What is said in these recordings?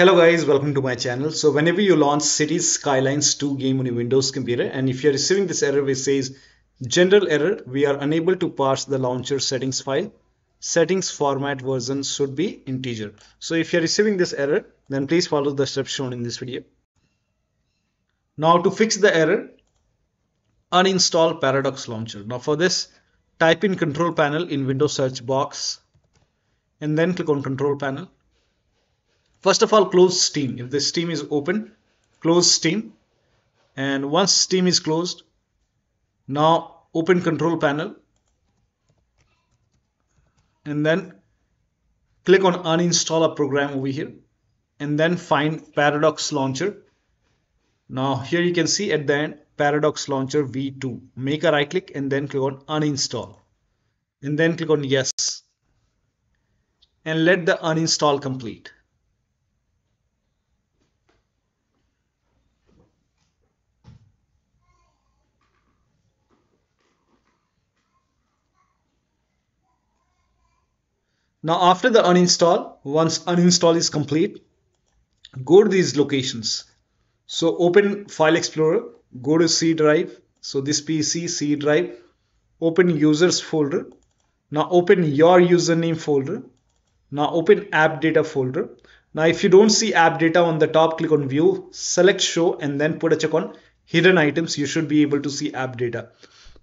Hello guys, welcome to my channel. So whenever you launch Cities Skylines 2 game on your Windows computer and if you're receiving this error which says general error, we are unable to parse the launcher settings file. Settings format version should be integer. So if you're receiving this error, then please follow the steps shown in this video. Now to fix the error, uninstall Paradox Launcher. Now for this, type in control panel in Windows search box and then click on control panel First of all, close Steam. If the Steam is open, close Steam. And once Steam is closed, now open control panel and then click on uninstall a program over here and then find Paradox Launcher. Now here you can see at the end Paradox Launcher V2. Make a right click and then click on uninstall and then click on yes and let the uninstall complete. Now after the uninstall, once uninstall is complete, go to these locations. So open File Explorer, go to C drive. So this PC C drive, open users folder. Now open your username folder. Now open app data folder. Now if you don't see app data on the top, click on view, select show and then put a check on hidden items. You should be able to see app data.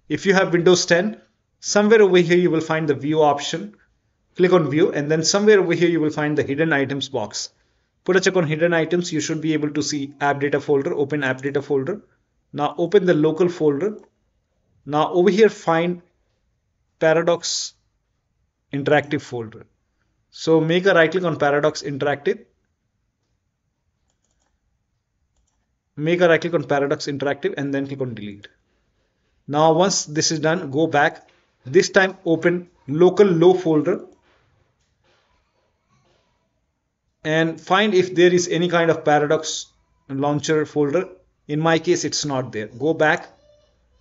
If you have Windows 10, somewhere over here you will find the view option click on view and then somewhere over here you will find the hidden items box. Put a check on hidden items you should be able to see app data folder open app data folder. Now open the local folder. Now over here find paradox interactive folder. So make a right click on paradox interactive. Make a right click on paradox interactive and then click on delete. Now once this is done go back. This time open local low folder and find if there is any kind of paradox launcher folder. In my case, it's not there. Go back.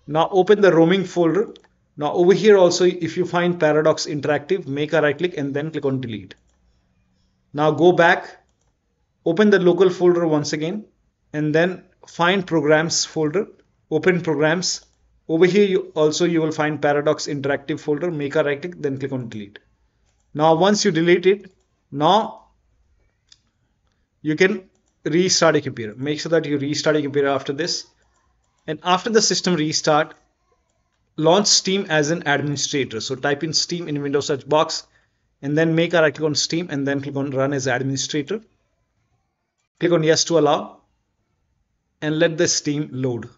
Now open the roaming folder. Now over here also, if you find paradox interactive, make a right click and then click on delete. Now go back, open the local folder once again, and then find programs folder, open programs. Over here you also you will find paradox interactive folder, make a right click, then click on delete. Now once you delete it, now you can restart your computer. Make sure that you restart your computer after this. And after the system restart, launch Steam as an administrator. So type in Steam in Windows search box and then make a right click on Steam and then click on run as administrator. Click on yes to allow and let the Steam load.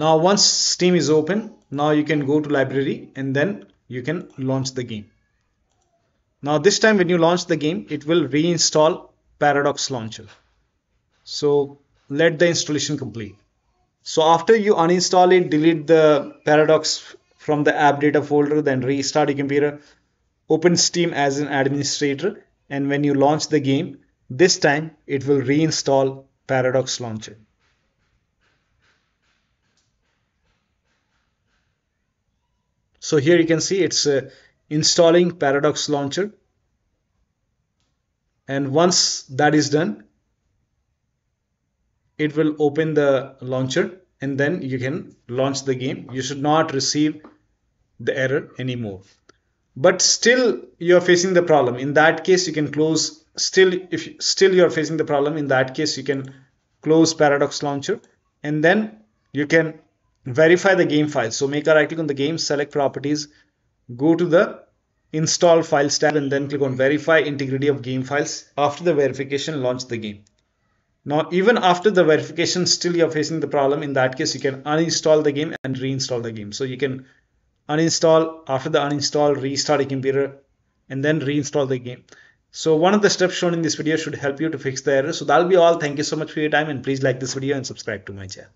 Now once Steam is open, now you can go to library and then you can launch the game. Now this time when you launch the game, it will reinstall Paradox Launcher. So let the installation complete. So after you uninstall it, delete the Paradox from the app data folder, then restart your computer, open Steam as an administrator, and when you launch the game, this time it will reinstall Paradox Launcher. So here you can see it's uh, installing Paradox Launcher. And once that is done, it will open the launcher and then you can launch the game. You should not receive the error anymore. But still you're facing the problem. In that case, you can close still if still you're facing the problem in that case you can close paradox launcher and then you can verify the game file. So make a right click on the game, select properties, go to the install files tab and then click on verify integrity of game files. After the verification, launch the game. Now, even after the verification, still you're facing the problem. In that case, you can uninstall the game and reinstall the game. So you can uninstall, after the uninstall, restart your computer and then reinstall the game. So one of the steps shown in this video should help you to fix the error. So that'll be all. Thank you so much for your time and please like this video and subscribe to my channel.